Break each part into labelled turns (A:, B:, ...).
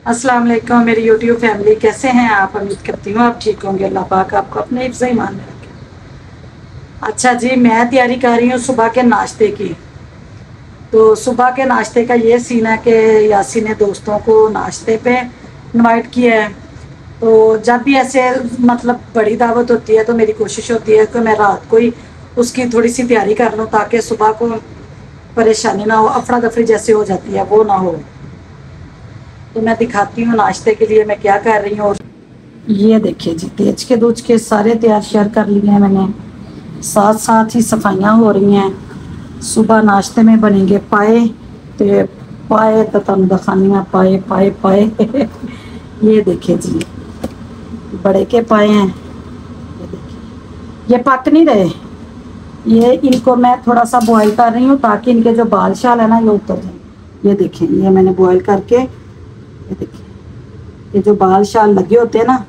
A: अस्सलाम वालेकुम, मेरी यूट्यूब फैमिली कैसे हैं? आप उम्मीद करती हूँ आप ठीक होंगे। अल्लाह पाक आपको अपने हिफ्ज़ ईमान रखे। अच्छा जी, मैं तैयारी कर रही हूँ सुबह के नाश्ते की। तो सुबह के नाश्ते का ये सीन है कि यासी ने दोस्तों को नाश्ते पे इनवाइट किया है। तो जब भी ऐसे मतलब बड़ी दावत होती है तो मेरी कोशिश होती है कि मैं रात को ही उसकी थोड़ी सी तैयारी कर लूँ ताकि सुबह को परेशानी ना हो अफरा दफरी जैसे हो जाती है, वो ना हो। तो मैं दिखाती हूँ नाश्ते के लिए मैं क्या कर रही हूँ। ये देखिए जी, तेज के दूज के सारे तैयार शेयर कर लिए हैं मैंने। साथ साथ ही सफाइयाँ हो रही हैं। सुबह नाश्ते में बनेंगे पाए। तो पाए तो तम दखानियाँ पाए पाए पाए। ये देखिए जी, बड़े के पाए हैं। ये ये पक नहीं रहे। ये इनको मैं थोड़ा सा बॉयल कर रही हूँ ताकि इनके जो बाल शाल है ना, ये उतर जाए। ये देखें ये मैंने बॉयल करके ये देखिए। ये जो बाल शाल लगे होते हैं ना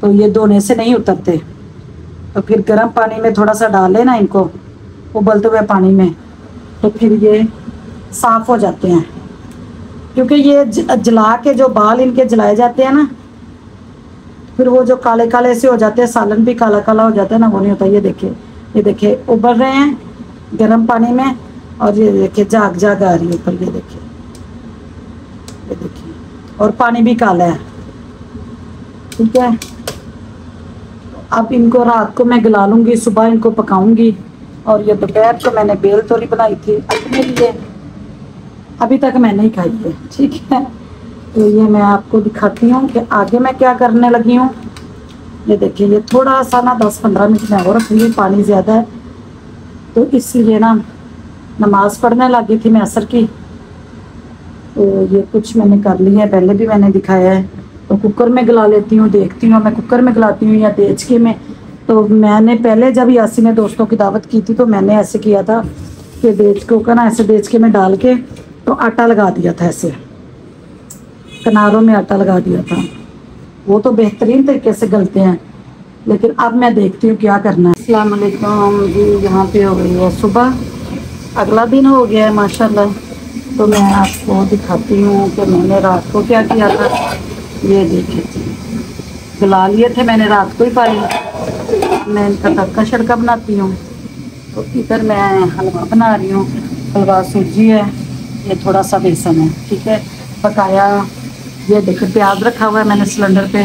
A: तो ये धोने से नहीं उतरते। तो फिर गर्म पानी में थोड़ा सा डाल लेना इनको, उबलते हुए पानी में। तो फिर ये साफ़ हो जाते हैं। क्योंकि ये जला के जो बाल इनके जलाए जाते हैं ना, फिर वो जो काले काले से हो जाते हैं, सालन भी काला काला हो जाता है ना, वो नहीं होता। ये देखिए ये देखिए, उबल रहे हैं गर्म पानी में, और ये देखिए जाग जाग आ रही है ऊपर। ये देखिए ये देखिए। और पानी भी काला है ठीक है? अब इनको रात को मैं गला लूँगी, सुबह इनको पकाऊँगी। और ये दोपहर को मैंने बेल तोरी बनाई थी, अपने लिए। अभी तक मैंने ही खाई है, ठीक है? तो ये मैं आपको दिखाती हूँ कि आगे मैं क्या करने लगी हूँ। ये देखिए, ये थोड़ा सा ना दस पंद्रह मिनट में और रखूँगी, पानी ज़्यादा है। तो इसलिए ना नमाज़ पढ़ने लगी थी मैं असर की। तो ये कुछ मैंने कर लिया है, पहले भी मैंने दिखाया है। तो कुकर में गला लेती हूँ, देखती हूँ, मैं कुकर में गलाती हूँ या तेज के में। तो मैंने पहले जब यासी ने दोस्तों की दावत की थी तो मैंने ऐसे किया था कि देज को ना, ऐसे देज के में डाल के तो आटा लगा दिया था ऐसे। किनारों में आटा लगा दिया था। वो तो बेहतरीन तरीके से गलते हैं, लेकिन अब मैं देखती हूँ क्या करना है। अलैक्म जी, यहाँ पे हो गई है सुबह। अगला दिन हो गया है, माशाल्लाह। तो मैं आपको दिखाती हूँ कि मैंने रात को क्या किया था। ये देखिए। गला लिए थे मैंने रात को ही पानी मैं इनका तड़का शड़का बनाती हूँ। तो इधर मैं हलवा बना रही हूँ। हलवा सूजी है। ये थोड़ा सा बेसन है, ठीक है? पकाया। ये देखिए, प्याज रखा हुआ है मैंने सिलेंडर पे।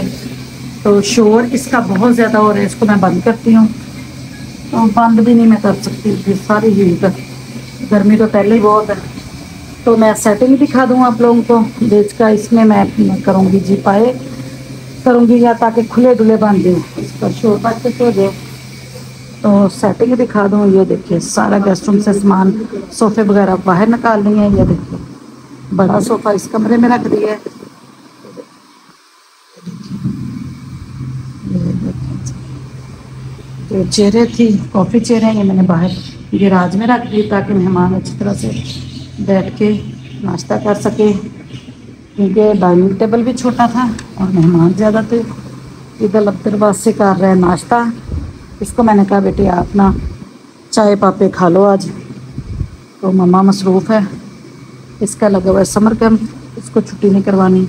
A: तो शोर इसका बहुत ज़्यादा हो रहा है, इसको मैं बंद करती हूँ। तो बंद भी नहीं मैं कर सकती सारी हीट। गर्मी तो पहले ही बहुत है। तो मैं सेटिंग दिखा दूँ आप लोगों को, बेच का इसमें मैं करूँगी जी पाए। करूँगी या ताकि खुले डुले बाँध दूँ इसका शोर बात हो जाए। तो सेटिंग दिखा दूँ, ये देखिए, सारा गेस्ट रूम से सामान, सोफे वगैरह बाहर निकाल लिए हैं, ये देखिए। बड़ा सोफ़ा इस कमरे में रख दिया है। जो चेहरे थी, कॉफ़ी चेहरे ये मैंने बाहर गिराज में रख दी ताकि मेहमान अच्छी तरह से बैठ के नाश्ता कर सके। क्योंकि डाइनिंग टेबल भी छोटा था और मेहमान ज़्यादा थे। इधर लब्दरबाज से कर रहे हैं नाश्ता। इसको मैंने कहा, बेटे, आप ना चाय पापे खा लो आज। तो मम्मा मसरूफ़ है। इसका लगा हुआ है समर कैम्प इसको छुट्टी नहीं करवानी।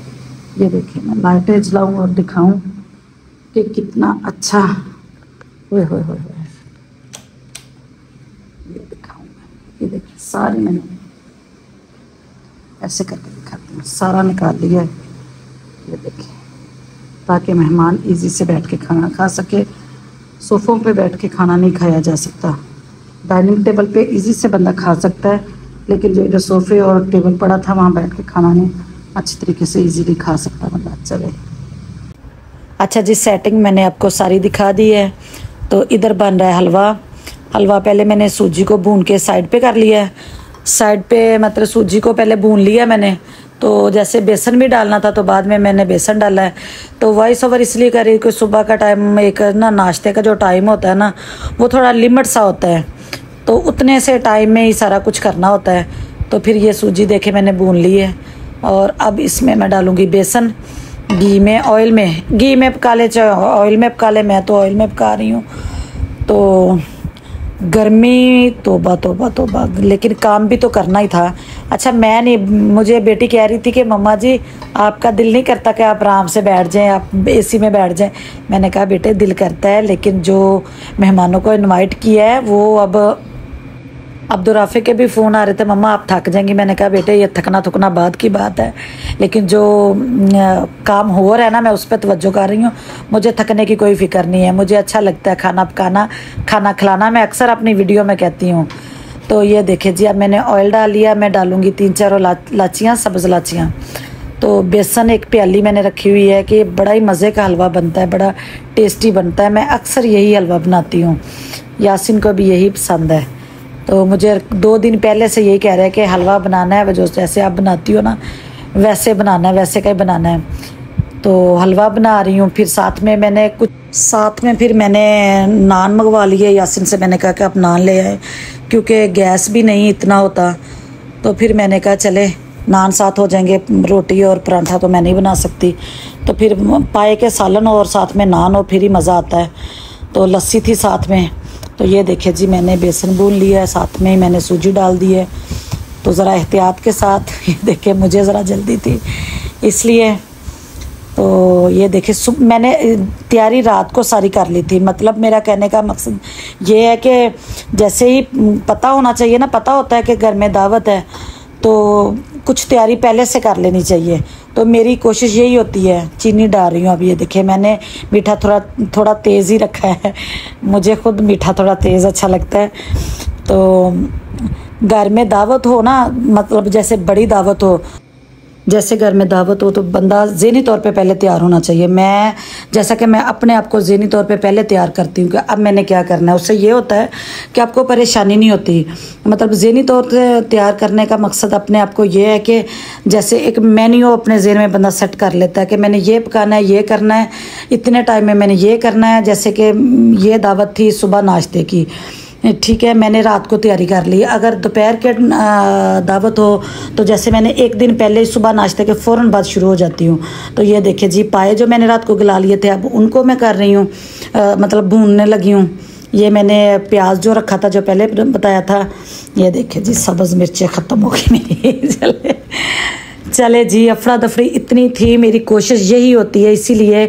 A: ये देखिए, मैं लाइटें जलाऊँ और दिखाऊँ कि कितना अच्छा। हुए हुए हुए ये दिखाऊँ ये देखिए, सारी मैंने ऐसे करके दिखाती हूँ। सारा निकाल लिया ये देखिए, ताकि मेहमान इजी से बैठ के खाना खा सके। सोफ़ों पे बैठ के खाना नहीं खाया जा सकता। डाइनिंग टेबल पे इजी से बंदा खा सकता है, लेकिन जो इधर सोफ़े और टेबल पड़ा था, वहाँ बैठ के खाना नहीं, अच्छी तरीके से इजीली खा सकता बंदा। चले अच्छा जी सेटिंग मैंने आपको सारी दिखा दी है। तो इधर बन रहा है हलवा। हलवा पहले मैंने सूजी को भून के साइड पे कर लिया है। साइड पे मतलब सूजी को पहले भून लिया मैंने। तो जैसे बेसन भी डालना था तो बाद में मैंने बेसन डाला है। तो वॉइस ओवर इसलिए करी कि सुबह का टाइम एक ना नाश्ते का जो टाइम होता है ना, वो थोड़ा लिमिट सा होता है। तो उतने से टाइम में ही सारा कुछ करना होता है। तो फिर ये सूजी देखे मैंने भून ली है। और अब इसमें मैं डालूँगी बेसन, घी में ऑयल में। घी में पका ले चाहे ऑयल में पका ले मैं तो ऑयल में पका रही हूँ। तो गर्मी तोबा तोबा तोबा। लेकिन काम भी तो करना ही था। अच्छा मैं नहीं, मुझे बेटी कह रही थी कि, मम्मा जी, आपका दिल नहीं करता कि आप आराम से बैठ जाएँ, आप एसी में बैठ जाएँ? मैंने कहा, बेटे, दिल करता है, लेकिन जो मेहमानों को इनवाइट किया है, वो अब अब्दुल के भी फ़ोन आ रहे थे मम्मा आप थक जाएँगी। मैंने कहा बेटे ये थकना थकना बाद की बात है। लेकिन जो काम हो रहा है ना मैं उस पर तवज्जो कर रही हूँ। मुझे थकने की कोई फ़िक्र नहीं है। मुझे अच्छा लगता है खाना पकाना खाना खिलाना। मैं अक्सर अपनी वीडियो में कहती हूँ। तो ये देखे जी अब मैंने ऑयल डाल लिया मैं डालूँगी तीन चारों ला, लाचियाँ सब्ज़ लाचियाँ। तो बेसन एक प्याली मैंने रखी हुई है कि बड़ा ही मज़े का हलवा बनता है बड़ा टेस्टी बनता है। मैं अक्सर यही हलवा बनाती हूँ। यासिन को भी यही पसंद है। तो मुझे दो दिन पहले से यही कह रहे हैं कि हलवा बनाना है जो जैसे आप बनाती हो ना, वैसे बनाना है, वैसे का बनाना है। तो हलवा बना रही हूँ, फिर साथ में मैंने कुछ, साथ में फिर मैंने नान मंगवा लिए, यासिन से मैंने कहा कि आप नान ले आए, क्योंकि गैस भी नहीं इतना होता। तो फिर मैंने कहा, चले, नान साथ हो जाएँगे, रोटी और पराठा तो मैं नहीं बना सकती। तो फिर पाए के सालन और साथ में नान, और फिर ही मज़ा आता है। तो लस्सी थी साथ में। तो ये देखिए जी, मैंने बेसन भून लिया है, साथ में ही मैंने सूजी डाल दी है। तो ज़रा एहतियात के साथ, ये देखिए मुझे ज़रा जल्दी थी, इसलिए। तो ये देखिए, सुब, मैंने तैयारी रात को सारी कर ली थी। मतलब मेरा कहने का मकसद ये है कि जैसे ही पता होना चाहिए ना, पता होता है कि घर में दावत है तो कुछ तैयारी पहले से कर लेनी चाहिए। तो मेरी कोशिश यही होती है, चीनी डाल रही हूँ अब ये देखिए, मैंने मीठा थोड़ा थोड़ा तेज़ ही रखा है। मुझे खुद मीठा थोड़ा तेज़ अच्छा लगता है। तो घर में दावत हो ना मतलब जैसे बड़ी दावत हो जैसे घर में दावत हो तो बंदा जहनी तौर पे पहले तैयार होना चाहिए। मैं, जैसा कि मैं अपने आप को जहनी तौर पे पहले तैयार करती हूँ कि अब मैंने क्या करना है, उससे ये होता है कि आपको परेशानी नहीं होती। मतलब जहनी तौर से तैयार करने का मकसद अपने आप को ये है कि जैसे एक मेन्यू अपने जहन में बंदा सेट कर लेता है कि मैंने ये पकाना है, ये करना है, इतने टाइम में मैंने ये करना है, जैसे कि ये दावत थी सुबह नाश्ते की। ठीक है, मैंने रात को तैयारी कर ली। अगर दोपहर के दावत हो तो जैसे मैंने एक दिन पहले सुबह नाश्ते के फ़ौर बाद शुरू हो जाती हूँ। तो ये देखिए जी, पाए जो मैंने रात को गला लिए थे, अब उनको मैं कर रही हूँ। मतलब भूनने लगी हूँ। ये मैंने प्याज जो रखा था, जो पहले बताया था, ये देखिए जी, सब्ज़ मिर्चें ख़त्म हो गई मेरी। चले जी, अफरा दफरी इतनी थी, मेरी कोशिश यही होती है, इसीलिए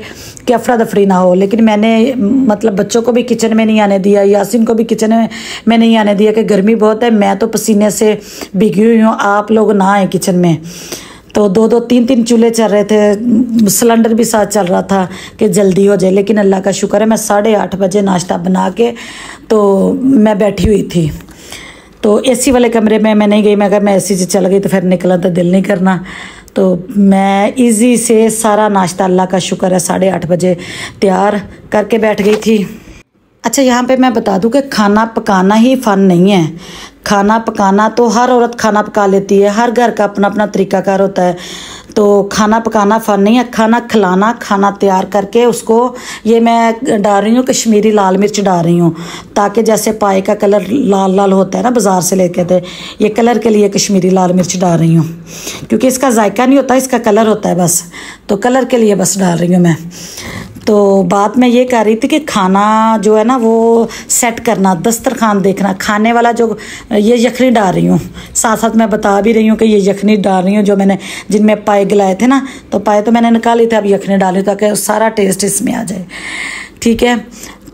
A: कि अफरा दफरी ना हो। लेकिन मैंने मतलब बच्चों को भी किचन में नहीं आने दिया, यासिन को भी किचन में में नहीं आने दिया कि गर्मी बहुत है, मैं तो पसीने से भिगी हुई हूँ, आप लोग ना आए किचन में। तो दो दो, तीन तीन चूल्हे चल रहे थे, सिलेंडर भी साथ चल रहा था कि जल्दी हो जाए, लेकिन अल्लाह का शुक्र है, मैं साढ़े आठ बजे नाश्ता बना के तो मैं बैठी हुई थी। तो एसी वाले कमरे में मैं नहीं गई। मैं अगर मैं एसी से चल गई तो फिर निकला तो दिल नहीं करना। तो मैं इजी से सारा नाश्ता अल्लाह का शुक्र है, साढ़े आठ बजे तैयार करके बैठ गई थी। अच्छा यहाँ पे मैं बता दूँ कि खाना पकाना ही फ़न नहीं है। खाना पकाना तो हर औरत खाना पका लेती है, हर घर का अपना अपना तरीकाकार होता है। तो खाना पकाना फ़न नहीं है, खाना खिलाना, खाना तैयार करके उसको ये मैं डाल रही हूँ कश्मीरी लाल मिर्च डाल रही हूँ, ताकि जैसे पाए का कलर लाल लाल होता है ना बाज़ार से लेके थे ये कलर के लिए कश्मीरी लाल मिर्च डाल रही हूँ। क्योंकि इसका जायका नहीं होता, इसका कलर होता है बस तो कलर के लिए बस डाल रही हूँ मैं। तो बात मैं ये कह रही थी कि खाना जो है ना वो सेट करना, दस्तरखान देखना, खाने वाला जो, ये यखनी डाल रही हूँ। साथ साथ मैं बता भी रही हूँ कि ये यखनी डाल रही हूँ जो मैंने जिनमें पाए गिलाए थे ना तो पाए तो मैंने निकाली थे, अब यखनी डाली ताकि सारा टेस्ट इसमें आ जाए। ठीक है?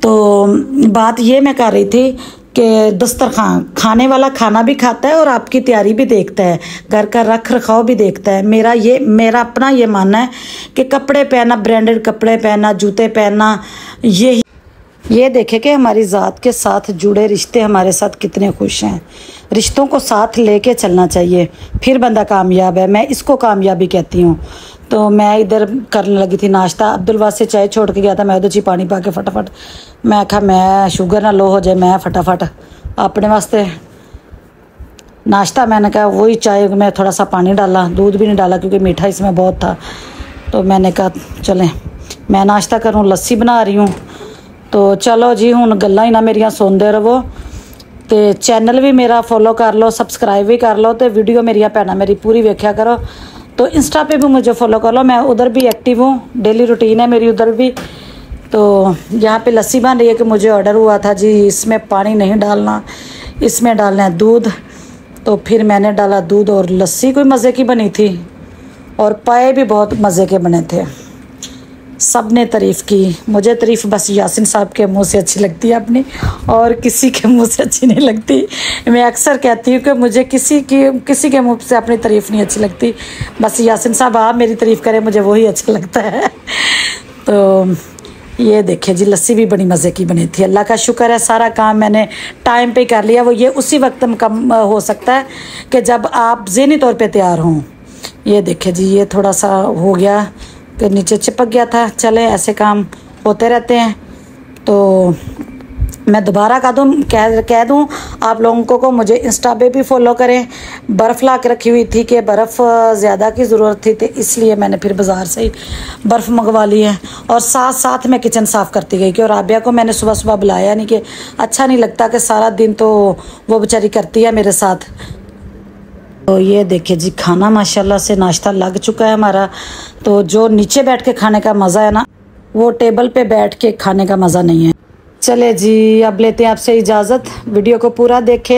A: तो बात ये मैं कर रही थी कि दस्तरखान, खाने वाला खाना भी खाता है और आपकी तैयारी भी देखता है, घर का रख रखाव भी देखता है। मेरा ये, मेरा अपना ये मानना है कि कपड़े पहनना ब्रांडेड कपड़े पहनना, जूते पहनना ये ये देखे कि हमारी ज़ात के साथ जुड़े रिश्ते हमारे साथ कितने खुश हैं। रिश्तों को साथ लेके चलना चाहिए। फिर बंदा कामयाब है। मैं इसको कामयाबी कहती हूँ। तो मैं इधर करने लगी थी नाश्ता। अब्दुल वासे चाय छोड़ के गया था, मैं उधर ची पानी पा के फटाफट। मैं आखा, मैं शुगर ना लो हो जाए, मैं फटाफट अपने वास्ते नाश्ता मैंने कहा, वही चाय मैं थोड़ा सा पानी डाला, दूध भी नहीं डाला क्योंकि मीठा इसमें बहुत था। तो मैंने कहा, चलें, मैं नाश्ता करूँ, लस्सी बना रही हूँ। तो चलो जी हूँ गल् ही ना मेरिया सुनते रहो तो चैनल भी मेरा फॉलो कर लो, सबसक्राइब भी कर लो तो वीडियो मेरिया भैन मेरी पूरी वेख्या करो। तो इंस्टा पे भी मुझे फॉलो कर लो। मैं उधर भी एक्टिव हूँ। डेली रूटीन है मेरी उधर भी। तो यहाँ पे लस्सी बन रही है कि मुझे ऑर्डर हुआ था जी, इसमें पानी नहीं डालना, इसमें डालना है दूध। तो फिर मैंने डाला दूध और लस्सी। कोई मज़े की बनी थी और पाए भी बहुत मज़े के बने थे। सबने तारीफ़ की। मुझे तारीफ़ बस यासिन साहब के मुँह से अच्छी लगती है अपनी, और किसी के मुँह से अच्छी नहीं लगती। मैं अक्सर कहती हूँ कि मुझे किसी की, किसी के मुँह से अपनी तारीफ़ नहीं अच्छी लगती। बस यासिन साहब, आप मेरी तारीफ़ करें, मुझे वही अच्छा लगता है। तो ये देखिए जी, लस्सी भी बड़ी मज़े की बनी थी। अल्लाह का शुक्र है, सारा काम मैंने टाइम पे कर लिया। वो ये उसी वक्त कम हो सकता है कि जब आप जहनी तौर पे तैयार हों। ये देखिए जी, ये थोड़ा सा हो गया। कि नीचे चिपक गया था। चले ऐसे काम होते रहते हैं। तो मैं दोबारा कह दूँ कह कह दूँ आप लोगों को, को मुझे इंस्टा पे भी फॉलो करें। बर्फ़ ला के रखी हुई थी कि बर्फ़ ज़्यादा की ज़रूरत थी तो इसलिए मैंने फिर बाज़ार से ही बर्फ़ मंगवा ली है। और साथ साथ मैं किचन साफ़ करती गई कि और राबिया को मैंने सुबह सुबह बुलाया नहीं कि अच्छा नहीं लगता कि सारा दिन तो वो बेचारी करती है मेरे साथ। तो ये देखिए जी, खाना माशाल्लाह से नाश्ता लग चुका है हमारा। तो जो नीचे बैठ के खाने का मज़ा है ना, वो टेबल पे बैठ के खाने का मज़ा नहीं है। चले जी, अब लेते हैं आपसे इजाज़त। वीडियो को पूरा देखें।